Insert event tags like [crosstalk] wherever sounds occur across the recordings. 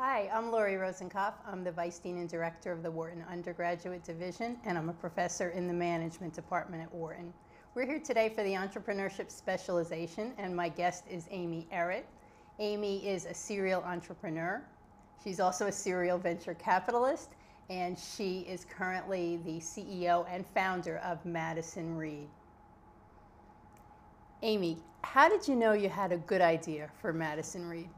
Hi, I'm Lori Rosenkopf. I'm the Vice Dean and Director of the Wharton Undergraduate Division, and I'm a professor in the Management Department at Wharton. We're here today for the Entrepreneurship Specialization, and my guest is Amy Errett. Amy is a serial entrepreneur. She's also a serial venture capitalist, and she is currently the CEO and founder of Madison Reed. Amy, how did you know you had a good idea for Madison Reed?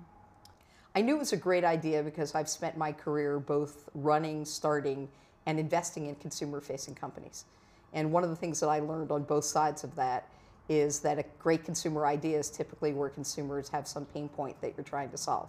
I knew it was a great idea because I've spent my career both running, starting, and investing in consumer facing companies. And one of the things that I learned on both sides of that is that a great consumer idea is typically where consumers have some pain point that you're trying to solve.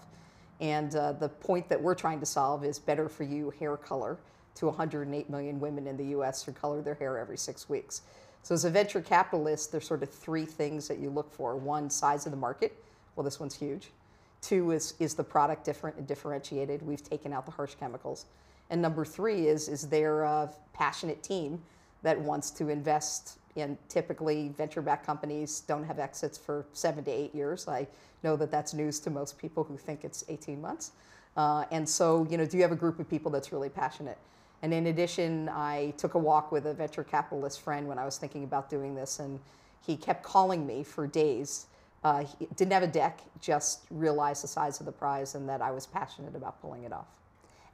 And uh, the point that we're trying to solve is better for you hair color to 108 million women in the US who color their hair every six weeks. So, as a venture capitalist, there's sort of three things that you look for one, size of the market. Well, this one's huge. Two is, is the product different and differentiated? We've taken out the harsh chemicals. And number three is, is there a passionate team that wants to invest in typically venture-backed companies don't have exits for seven to eight years. I know that that's news to most people who think it's 18 months. Uh, and so, you know, do you have a group of people that's really passionate? And in addition, I took a walk with a venture capitalist friend when I was thinking about doing this, and he kept calling me for days uh, didn't have a deck, just realized the size of the prize and that I was passionate about pulling it off.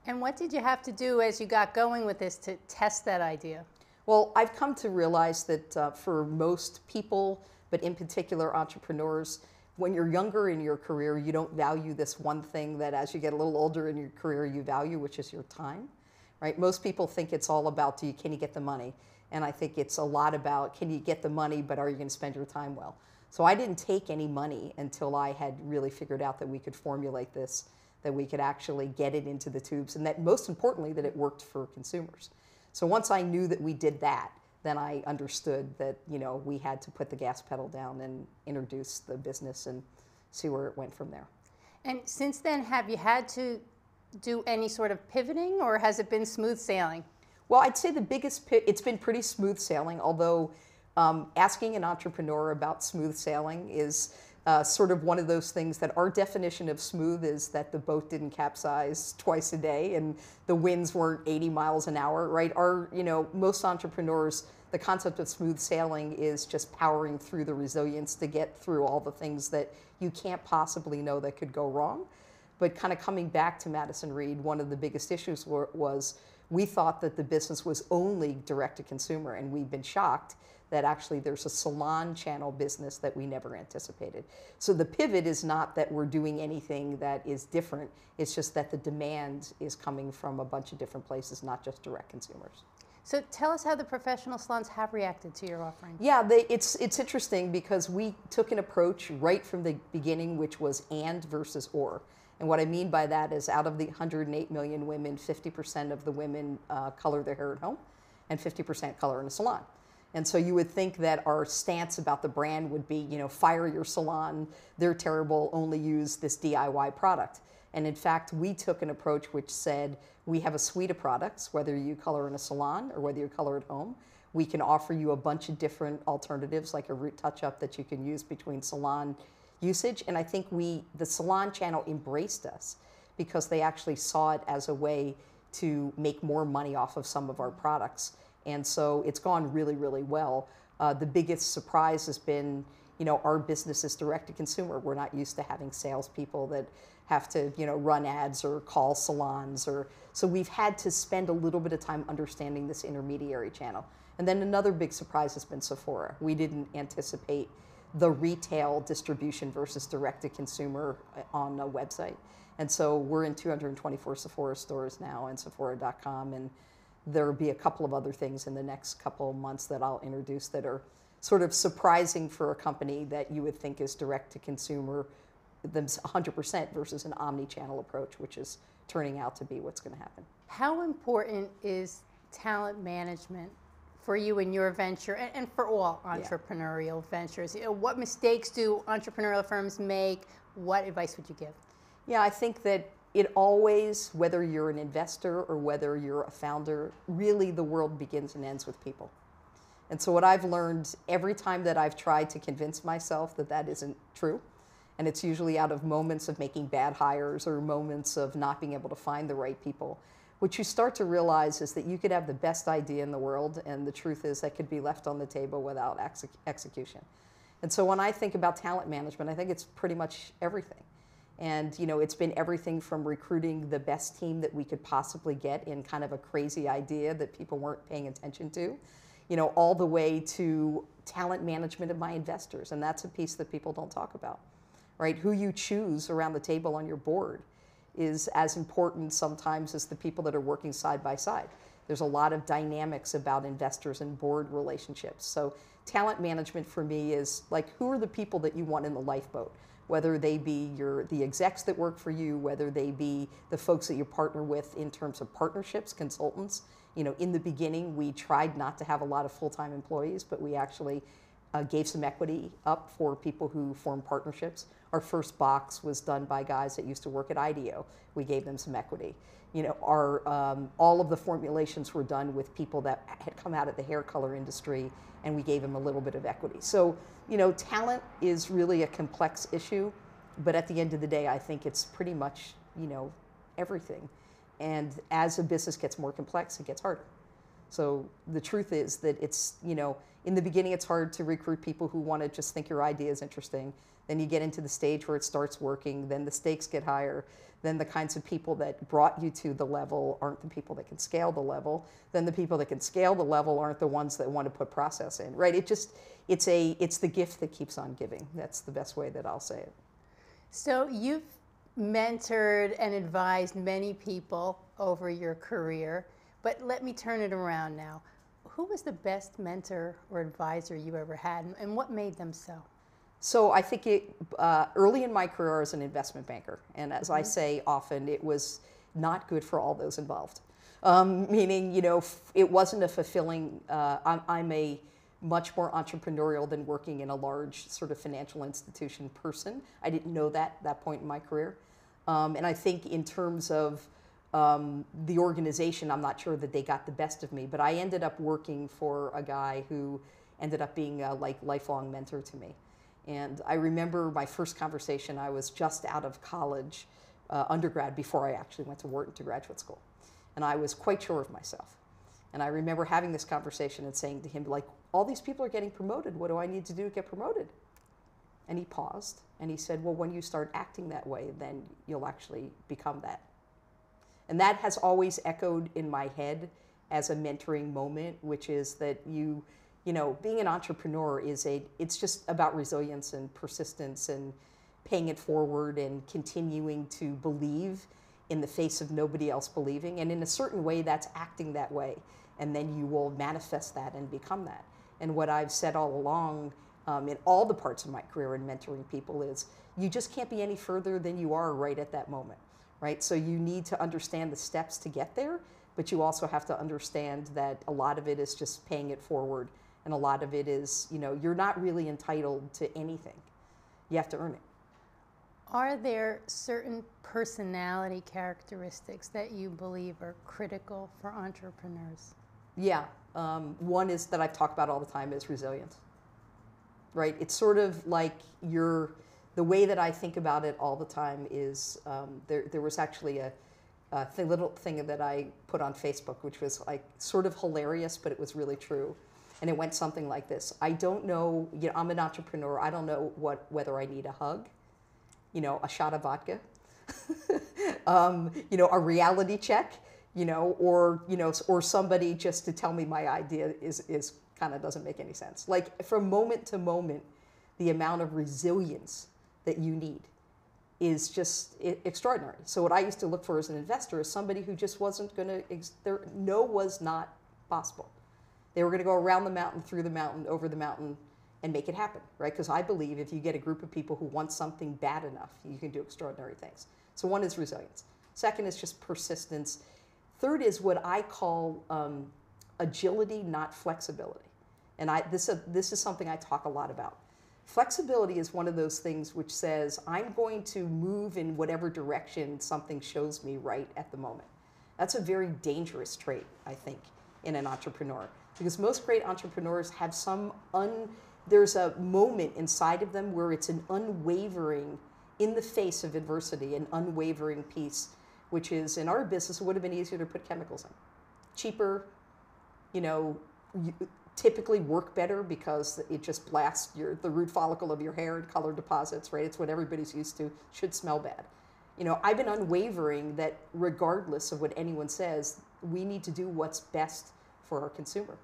And what did you have to do as you got going with this to test that idea? Well, I've come to realize that uh, for most people, but in particular entrepreneurs, when you're younger in your career, you don't value this one thing that as you get a little older in your career, you value, which is your time. Right? Most people think it's all about do you, can you get the money? And I think it's a lot about can you get the money, but are you going to spend your time well? So I didn't take any money until I had really figured out that we could formulate this, that we could actually get it into the tubes, and that most importantly, that it worked for consumers. So once I knew that we did that, then I understood that you know we had to put the gas pedal down and introduce the business and see where it went from there. And since then, have you had to do any sort of pivoting, or has it been smooth sailing? Well, I'd say the biggest pit, it's been pretty smooth sailing, although um, asking an entrepreneur about smooth sailing is uh, sort of one of those things that our definition of smooth is that the boat didn't capsize twice a day and the winds weren't 80 miles an hour, right? Our, you know, most entrepreneurs, the concept of smooth sailing is just powering through the resilience to get through all the things that you can't possibly know that could go wrong. But kind of coming back to Madison Reed, one of the biggest issues were, was we thought that the business was only direct to consumer, and we've been shocked that actually there's a salon channel business that we never anticipated. So the pivot is not that we're doing anything that is different, it's just that the demand is coming from a bunch of different places, not just direct consumers. So tell us how the professional salons have reacted to your offering. Yeah, they, it's it's interesting because we took an approach right from the beginning, which was and versus or. And what I mean by that is, out of the 108 million women, 50% of the women uh, color their hair at home, and 50% color in a salon. And so you would think that our stance about the brand would be, you know, fire your salon, they're terrible, only use this DIY product. And in fact, we took an approach which said we have a suite of products, whether you color in a salon or whether you color at home. We can offer you a bunch of different alternatives, like a root touch up that you can use between salon usage. And I think we, the salon channel embraced us because they actually saw it as a way to make more money off of some of our products. And so it's gone really, really well. Uh, the biggest surprise has been, you know, our business is direct to consumer. We're not used to having salespeople that have to, you know, run ads or call salons or so we've had to spend a little bit of time understanding this intermediary channel. And then another big surprise has been Sephora. We didn't anticipate the retail distribution versus direct to consumer uh, on a website. And so we're in 224 Sephora stores now and Sephora.com and there'll be a couple of other things in the next couple of months that I'll introduce that are sort of surprising for a company that you would think is direct to consumer them 100% versus an omni-channel approach which is turning out to be what's going to happen. How important is talent management for you in your venture and, and for all entrepreneurial yeah. ventures? You know, what mistakes do entrepreneurial firms make? What advice would you give? Yeah, I think that it always, whether you're an investor or whether you're a founder, really the world begins and ends with people. And so, what I've learned every time that I've tried to convince myself that that isn't true, And it's usually out of moments of making bad hires or moments of not being able to find the right people. What you start to realize is that you could have the best idea in the world, and the truth is that could be left on the table without ex- execution. And so when I think about talent management, I think it's pretty much everything. And you know, it's been everything from recruiting the best team that we could possibly get in kind of a crazy idea that people weren't paying attention to, you know, all the way to talent management of my investors. And that's a piece that people don't talk about, right? Who you choose around the table on your board is as important sometimes as the people that are working side by side. There's a lot of dynamics about investors and board relationships. So talent management for me is like who are the people that you want in the lifeboat? Whether they be your the execs that work for you, whether they be the folks that you partner with in terms of partnerships, consultants. You know, in the beginning, we tried not to have a lot of full-time employees, but we actually uh, gave some equity up for people who form partnerships. Our first box was done by guys that used to work at IDEO. We gave them some equity. You know, our um, all of the formulations were done with people that had come out of the hair color industry, and we gave him a little bit of equity. So, you know, talent is really a complex issue, but at the end of the day, I think it's pretty much you know everything. And as a business gets more complex, it gets harder. So the truth is that it's, you know, in the beginning it's hard to recruit people who want to just think your idea is interesting. Then you get into the stage where it starts working, then the stakes get higher. Then the kinds of people that brought you to the level aren't the people that can scale the level. Then the people that can scale the level aren't the ones that want to put process in, right? It just, it's a, it's the gift that keeps on giving. That's the best way that I'll say it. So you've mentored and advised many people over your career, but let me turn it around now. Who was the best mentor or advisor you ever had, and what made them so? So I think it, uh, early in my career as an investment banker, and as I say often, it was not good for all those involved. Um, meaning, you know, f- it wasn't a fulfilling. Uh, I'm, I'm a much more entrepreneurial than working in a large sort of financial institution person. I didn't know that at that point in my career. Um, and I think in terms of um, the organization, I'm not sure that they got the best of me, but I ended up working for a guy who ended up being a like lifelong mentor to me. And I remember my first conversation, I was just out of college, uh, undergrad, before I actually went to Wharton to graduate school. And I was quite sure of myself. And I remember having this conversation and saying to him, like, all these people are getting promoted. What do I need to do to get promoted? And he paused and he said, Well, when you start acting that way, then you'll actually become that. And that has always echoed in my head as a mentoring moment, which is that you, you know, being an entrepreneur is a, it's just about resilience and persistence and paying it forward and continuing to believe in the face of nobody else believing. And in a certain way, that's acting that way. And then you will manifest that and become that. And what I've said all along um, in all the parts of my career in mentoring people is you just can't be any further than you are right at that moment, right? So you need to understand the steps to get there, but you also have to understand that a lot of it is just paying it forward. And a lot of it is, you know, you're not really entitled to anything. You have to earn it. Are there certain personality characteristics that you believe are critical for entrepreneurs? Yeah. Um, one is that I've talked about all the time is resilience. Right? It's sort of like your the way that I think about it all the time is um, there. There was actually a, little thing that I put on Facebook, which was like sort of hilarious, but it was really true, and it went something like this: I don't know. You know, I'm an entrepreneur. I don't know what whether I need a hug, you know, a shot of vodka, [laughs] um, you know, a reality check you know, or you know, or somebody just to tell me my idea is is kind of doesn't make any sense. Like from moment to moment, the amount of resilience that you need is just extraordinary. So what I used to look for as an investor is somebody who just wasn't going to. There, no was not possible. They were going to go around the mountain, through the mountain, over the mountain, and make it happen, right? Because I believe if you get a group of people who want something bad enough, you can do extraordinary things. So one is resilience. Second is just persistence Third is what I call um, agility, not flexibility. And I, this, uh, this is something I talk a lot about. Flexibility is one of those things which says, I'm going to move in whatever direction something shows me right at the moment. That's a very dangerous trait, I think, in an entrepreneur. Because most great entrepreneurs have some un, there's a moment inside of them where it's an unwavering in the face of adversity, an unwavering peace, which is in our business, it would have been easier to put chemicals in. Cheaper, you know, typically work better because it just blasts your, the root follicle of your hair and color deposits, right? It's what everybody's used to, should smell bad. You know, I've been unwavering that regardless of what anyone says, we need to do what's best for our consumer.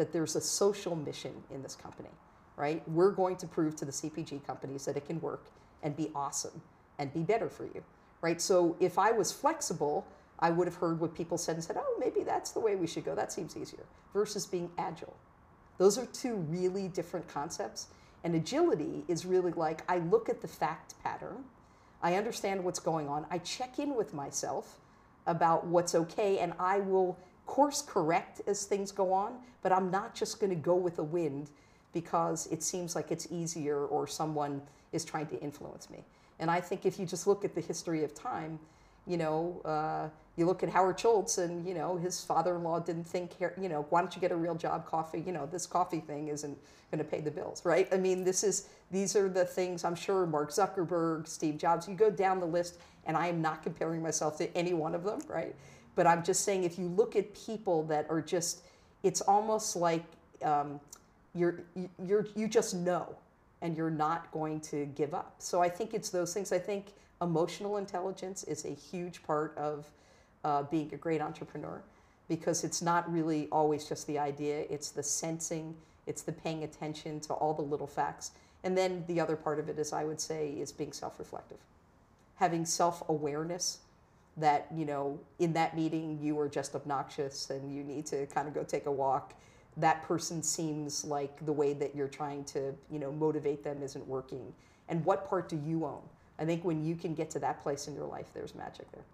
That there's a social mission in this company, right? We're going to prove to the CPG companies that it can work and be awesome and be better for you, right? So if I was flexible, I would have heard what people said and said, oh, maybe that's the way we should go. That seems easier versus being agile. Those are two really different concepts. And agility is really like I look at the fact pattern, I understand what's going on, I check in with myself about what's okay, and I will course correct as things go on, but I'm not just going to go with the wind because it seems like it's easier or someone is trying to influence me. And I think if you just look at the history of time, you know, uh, you look at Howard Schultz and, you know, his father-in-law didn't think, you know, why don't you get a real job coffee? You know, this coffee thing isn't going to pay the bills, right? I mean, this is, these are the things I'm sure Mark Zuckerberg, Steve Jobs, you go down the list and I am not comparing myself to any one of them, right? But I'm just saying if you look at people that are just, it's almost like um, you're, you're, you just know and you're not going to give up. So I think it's those things. I think emotional intelligence is a huge part of uh, being a great entrepreneur because it's not really always just the idea, it's the sensing, it's the paying attention to all the little facts. And then the other part of it is, I would say, is being self reflective. Having self awareness that, you know, in that meeting you are just obnoxious and you need to kind of go take a walk. That person seems like the way that you're trying to, you know, motivate them isn't working. And what part do you own? I think when you can get to that place in your life, there's magic there.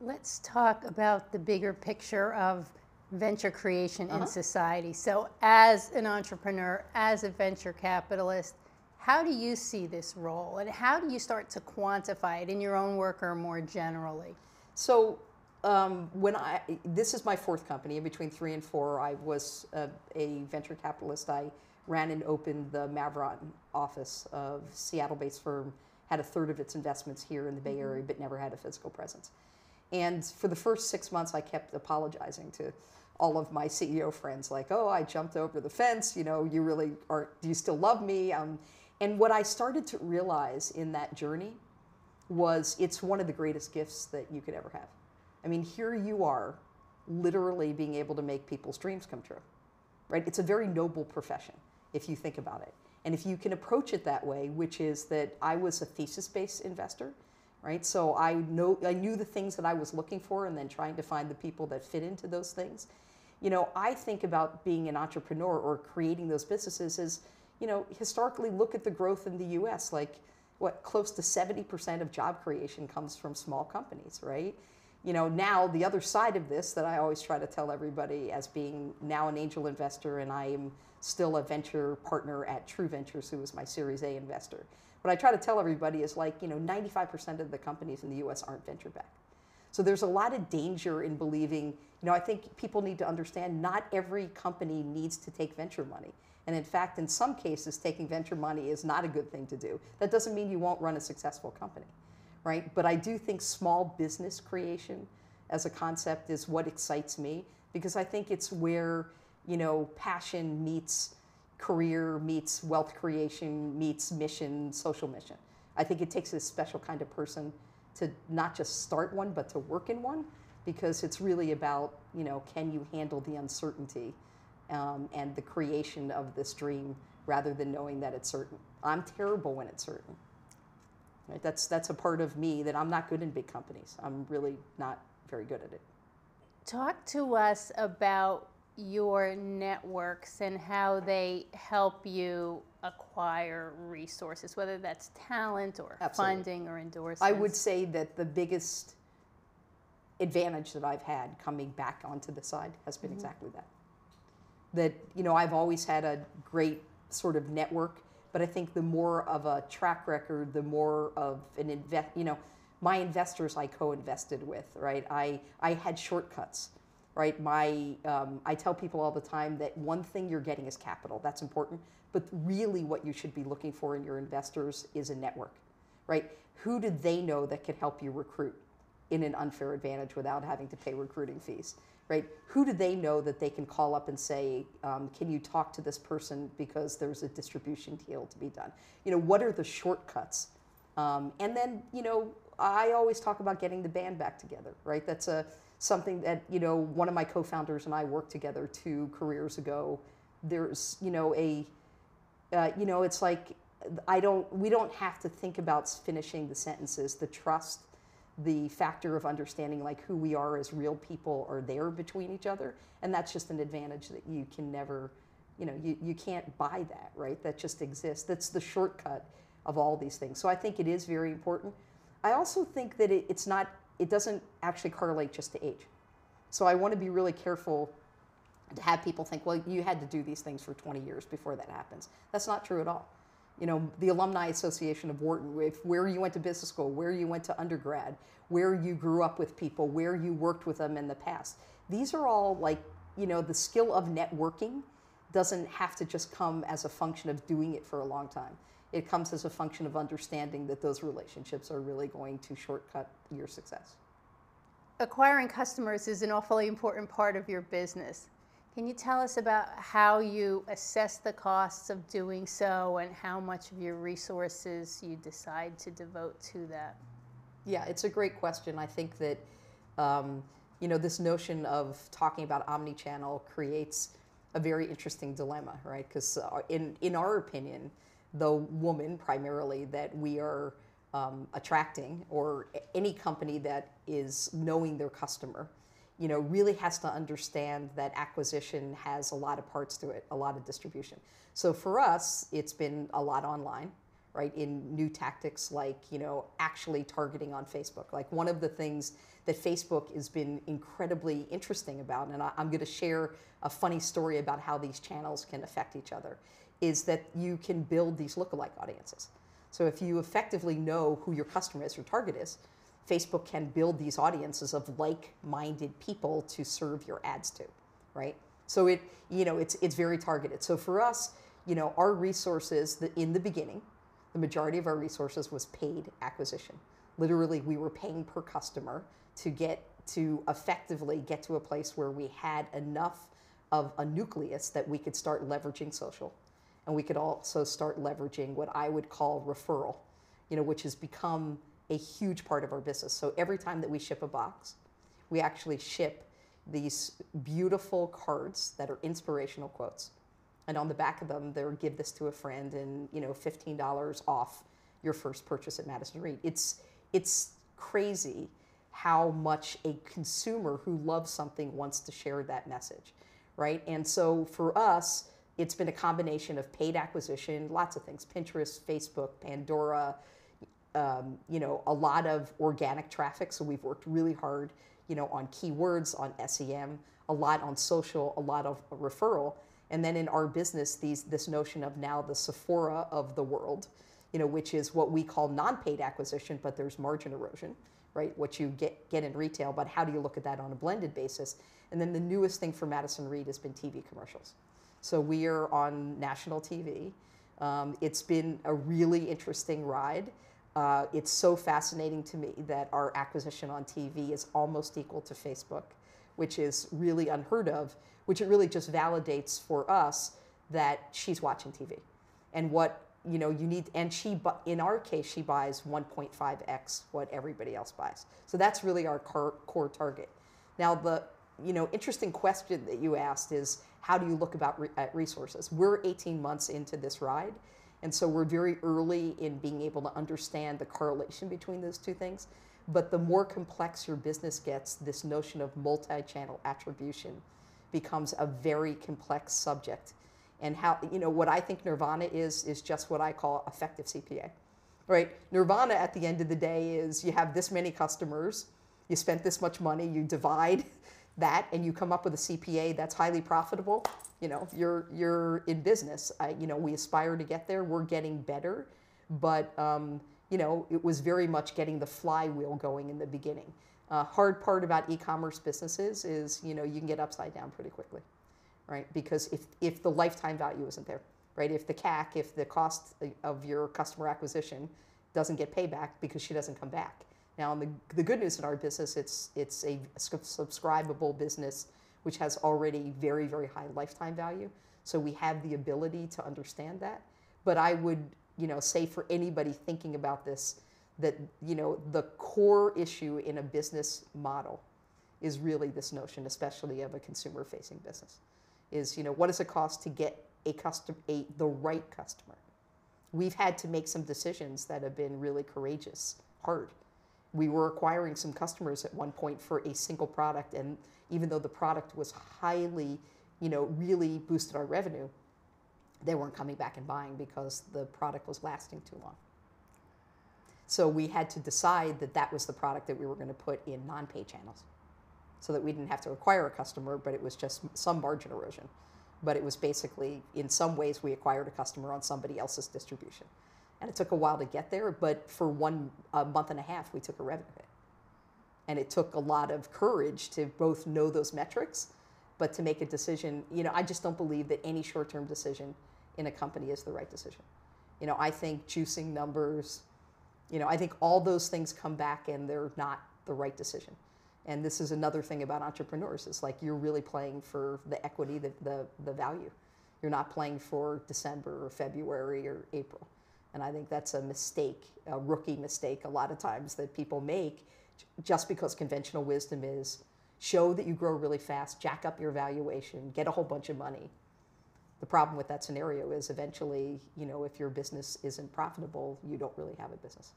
Let's talk about the bigger picture of venture creation uh-huh. in society. So, as an entrepreneur, as a venture capitalist, how do you see this role and how do you start to quantify it in your own work or more generally? So, um, when I this is my fourth company. In between three and four, I was a, a venture capitalist. I ran and opened the Mavron office of Seattle-based firm. Had a third of its investments here in the Bay Area, mm-hmm. but never had a physical presence. And for the first six months, I kept apologizing to all of my CEO friends, like, "Oh, I jumped over the fence. You know, you really are. Do you still love me?" Um, and what I started to realize in that journey was it's one of the greatest gifts that you could ever have. I mean, here you are, literally being able to make people's dreams come true. Right? It's a very noble profession if you think about it. And if you can approach it that way, which is that I was a thesis-based investor right? So I know I knew the things that I was looking for, and then trying to find the people that fit into those things. You know, I think about being an entrepreneur or creating those businesses as, you know, historically look at the growth in the U.S. Like, what close to 70% of job creation comes from small companies, right? You know, now the other side of this that I always try to tell everybody as being now an angel investor, and I am still a venture partner at True Ventures, who is my Series A investor what I try to tell everybody is like, you know, 95% of the companies in the US aren't venture backed. So there's a lot of danger in believing, you know, I think people need to understand not every company needs to take venture money. And in fact, in some cases, taking venture money is not a good thing to do. That doesn't mean you won't run a successful company, right? But I do think small business creation as a concept is what excites me because I think it's where, you know, passion meets career meets wealth creation meets mission, social mission. I think it takes a special kind of person to not just start one, but to work in one, because it's really about, you know, can you handle the uncertainty um, and the creation of this dream rather than knowing that it's certain. I'm terrible when it's certain. Right? That's, that's a part of me that I'm not good in big companies. I'm really not very good at it. Talk to us about your networks and how they help you acquire resources, whether that's talent or Absolutely. funding or endorsements? I would say that the biggest advantage that I've had coming back onto the side has been mm-hmm. exactly that. That, you know, I've always had a great sort of network, but I think the more of a track record, the more of an invest, you know, my investors I co-invested with, right? I, I had shortcuts right? My, um, I tell people all the time that one thing you're getting is capital. That's important. But really, what you should be looking for in your investors is a network, right? Who do they know that could help you recruit in an unfair advantage without having to pay recruiting fees, right? Who do they know that they can call up and say, um, can you talk to this person because there's a distribution deal to be done? You know, what are the shortcuts? Um, and then, you know, I always talk about getting the band back together, right? That's a something that you know one of my co-founders and I worked together two careers ago. There's you know a uh, you know it's like I don't we don't have to think about finishing the sentences. The trust, the factor of understanding like who we are as real people are there between each other, and that's just an advantage that you can never. You know, you, you can't buy that, right? That just exists. That's the shortcut of all these things. So I think it is very important. I also think that it, it's not it doesn't actually correlate just to age. So I want to be really careful to have people think, well, you had to do these things for 20 years before that happens. That's not true at all. You know, the Alumni Association of Wharton, if where you went to business school, where you went to undergrad, where you grew up with people, where you worked with them in the past. These are all like, you know, the skill of networking doesn't have to just come as a function of doing it for a long time it comes as a function of understanding that those relationships are really going to shortcut your success. Acquiring customers is an awfully important part of your business. Can you tell us about how you assess the costs of doing so and how much of your resources you decide to devote to that? Yeah, it's a great question. I think that um, you know this notion of talking about omni-channel creates a very interesting dilemma, right? Because uh, in in our opinion, the woman primarily that we are um, attracting, or any company that is knowing their customer, you know, really has to understand that acquisition has a lot of parts to it, a lot of distribution. So for us, it's been a lot online, right? In new tactics like, you know, actually targeting on Facebook. Like one of the things that Facebook has been incredibly interesting about, and I, am going to share a funny story about how these channels can affect each other, is that you can build these lookalike audiences. So if you effectively know who your customer is, your target is, Facebook can build these audiences of like-minded people to serve your ads to, right? So it, you know, it's it's very targeted. So for us, you know, our resources the, in the beginning, the majority of our resources was paid acquisition. Literally, we were paying per customer to get to effectively get to a place where we had enough of a nucleus that we could start leveraging social and we could also start leveraging what I would call referral, you know, which has become a huge part of our business. So every time that we ship a box, we actually ship these beautiful cards that are inspirational quotes. And on the back of them, they're give this to a friend and, you know, $15 off your first purchase at Madison Reed. It's, it's crazy how much a consumer who loves something wants to share that message, right? And so for us, it's been a combination of paid acquisition, lots of things, Pinterest, Facebook, Pandora, um, you know, a lot of organic traffic. So we've worked really hard, you know, on keywords, on SEM, a lot on social, a lot of referral. And then in our business, these this notion of now the Sephora of the world, you know, which is what we call non-paid acquisition, but there's margin erosion, right? What you get get in retail, but how do you look at that on a blended basis? And then the newest thing for Madison Reed has been TV commercials. So we are on national TV. Um, it's been a really interesting ride. Uh, it's so fascinating to me that our acquisition on TV is almost equal to Facebook, which is really unheard of, which it really just validates for us that she's watching TV. And what, you know, you need, and she, in our case, she buys 1.5x what everybody else buys. So that's really our core, core target. Now, the, you know, interesting question that you asked is, how do you look about re at resources? We're 18 months into this ride, and so we're very early in being able to understand the correlation between those two things. But the more complex your business gets, this notion of multi-channel attribution becomes a very complex subject. And how, you know, what I think Nirvana is, is just what I call effective CPA, right? Nirvana at the end of the day is you have this many customers, you spent this much money, you divide that and you come up with a CPA that's highly profitable, you know, you're you're in business. I, you know, we aspire to get there. We're getting better, but um, you know, it was very much getting the flywheel going in the beginning. Uh, hard part about e-commerce businesses is, you know, you can get upside down pretty quickly, right? Because if if the lifetime value isn't there, right? If the CAC, if the cost of your customer acquisition doesn't get payback because she doesn't come back. Now, the, the good news in our business, it's, it's a subscribable business which has already very, very high lifetime value. So we have the ability to understand that. But I would, you know, say for anybody thinking about this, that, you know, the core issue in a business model is really this notion, especially of a consumer facing business, is, you know, what does it cost to get a custom, a, the right customer? We've had to make some decisions that have been really courageous, hard. We were acquiring some customers at one point for a single product, and even though the product was highly, you know, really boosted our revenue, they weren't coming back and buying because the product was lasting too long. So we had to decide that that was the product that we were going to put in non-pay channels so that we didn't have to acquire a customer, but it was just some margin erosion. But it was basically, in some ways, we acquired a customer on somebody else's distribution. And it took a while to get there, but for one month and a half, we took a revenue hit. And it took a lot of courage to both know those metrics, but to make a decision. You know, I just don't believe that any short term decision in a company is the right decision. You know, I think juicing numbers, you know, I think all those things come back and they're not the right decision. And this is another thing about entrepreneurs. It's like you're really playing for the equity, the, the, the value. You're not playing for December or February or April. And I think that's a mistake, a rookie mistake a lot of times that people make just because conventional wisdom is show that you grow really fast, jack up your valuation, get a whole bunch of money. The problem with that scenario is eventually, you know, if your business isn't profitable, you don't really have a business.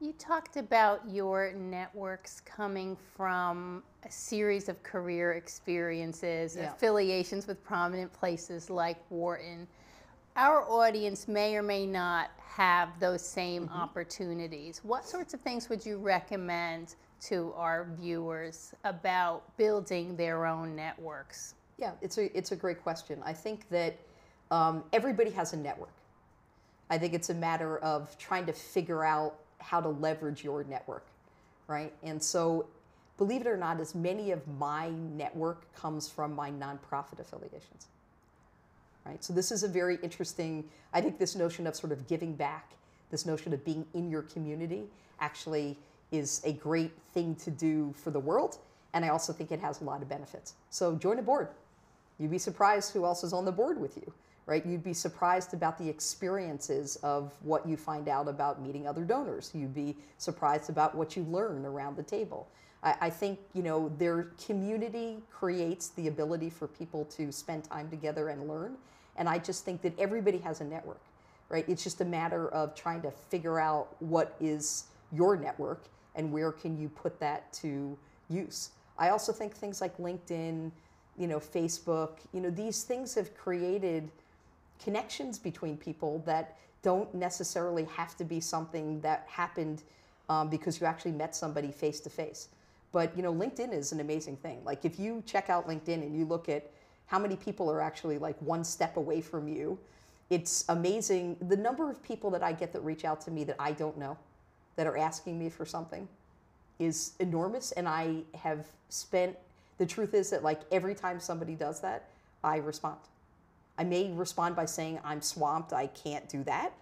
You talked about your networks coming from a series of career experiences, yeah. affiliations with prominent places like Wharton our audience may or may not have those same mm-hmm. opportunities. What sorts of things would you recommend to our viewers about building their own networks? Yeah, it's a, it's a great question. I think that um, everybody has a network. I think it's a matter of trying to figure out how to leverage your network, right? And so, believe it or not, as many of my network comes from my nonprofit affiliations right? So this is a very interesting, I think this notion of sort of giving back, this notion of being in your community actually is a great thing to do for the world. And I also think it has a lot of benefits. So join a board. You'd be surprised who else is on the board with you, right? You'd be surprised about the experiences of what you find out about meeting other donors. You'd be surprised about what you learn around the table. I, I think, you know, their community creates the ability for people to spend time together and learn. And I just think that everybody has a network, right? It's just a matter of trying to figure out what is your network and where can you put that to use. I also think things like LinkedIn, you know, Facebook, you know, these things have created connections between people that don't necessarily have to be something that happened um, because you actually met somebody face to face. But you know, LinkedIn is an amazing thing. Like if you check out LinkedIn and you look at how many people are actually like one step away from you. It's amazing the number of people that I get that reach out to me that I don't know, that are asking me for something, is enormous. And I have spent, the truth is that like every time somebody does that, I respond. I may respond by saying, I'm swamped, I can't do that.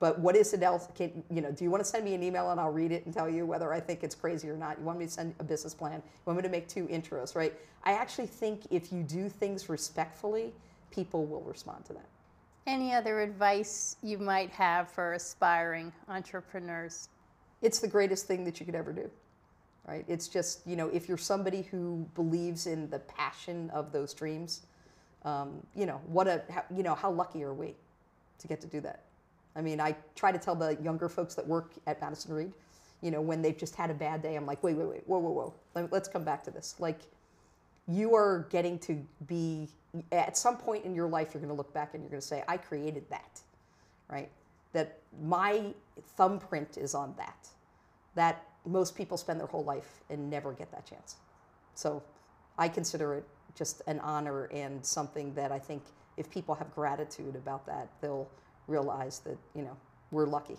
But what is it else? Can, you know, do you want to send me an email and I'll read it and tell you whether I think it's crazy or not? You want me to send a business plan? You want me to make two intros, right? I actually think if you do things respectfully, people will respond to that. Any other advice you might have for aspiring entrepreneurs? It's the greatest thing that you could ever do, right? It's just, you know, if you're somebody who believes in the passion of those dreams, um, you know, what a, you know, how lucky are we to get to do that? I mean, I try to tell the younger folks that work at Madison Reed, you know, when they've just had a bad day, I'm like, wait, wait, wait, whoa, whoa, whoa. Let's come back to this. Like, you are getting to be, at some point in your life, you're going to look back and you're going to say, I created that, right? That my thumbprint is on that. That most people spend their whole life and never get that chance. So I consider it just an honor and something that I think if people have gratitude about that, they'll realize that, you know, we're lucky.